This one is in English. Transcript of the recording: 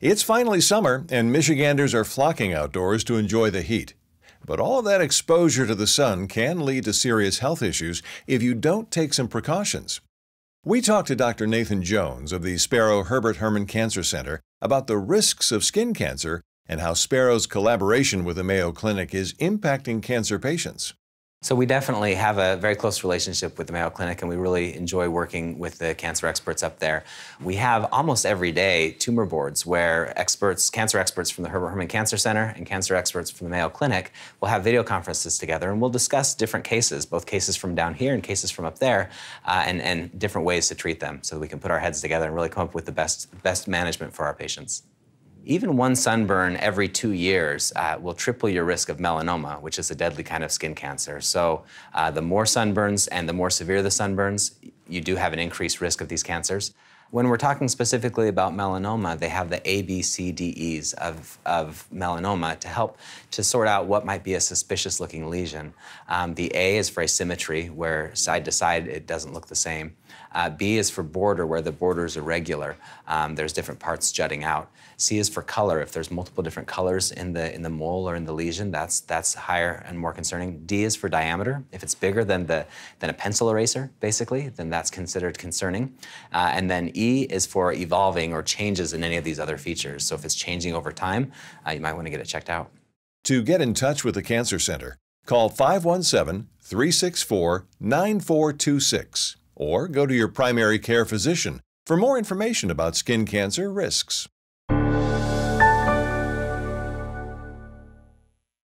It's finally summer, and Michiganders are flocking outdoors to enjoy the heat. But all of that exposure to the sun can lead to serious health issues if you don't take some precautions. We talked to Dr. Nathan Jones of the Sparrow Herbert Herman Cancer Center about the risks of skin cancer and how Sparrow's collaboration with the Mayo Clinic is impacting cancer patients. So we definitely have a very close relationship with the Mayo Clinic, and we really enjoy working with the cancer experts up there. We have almost every day tumor boards where experts, cancer experts from the Herbert Herman Cancer Center and cancer experts from the Mayo Clinic will have video conferences together, and we'll discuss different cases, both cases from down here and cases from up there, uh, and, and different ways to treat them, so we can put our heads together and really come up with the best best management for our patients. Even one sunburn every two years uh, will triple your risk of melanoma, which is a deadly kind of skin cancer. So uh, the more sunburns and the more severe the sunburns, you do have an increased risk of these cancers. When we're talking specifically about melanoma, they have the A, B, C, D, E's of, of melanoma to help to sort out what might be a suspicious looking lesion. Um, the A is for asymmetry, where side to side it doesn't look the same. Uh, B is for border, where the border is irregular. Um, there's different parts jutting out. C is for color. If there's multiple different colors in the in the mole or in the lesion, that's that's higher and more concerning. D is for diameter. If it's bigger than the than a pencil eraser, basically, then that's considered concerning. Uh, and then E is for evolving or changes in any of these other features. So if it's changing over time, uh, you might want to get it checked out. To get in touch with the Cancer Center, call 517 364 9426 or go to your primary care physician for more information about skin cancer risks.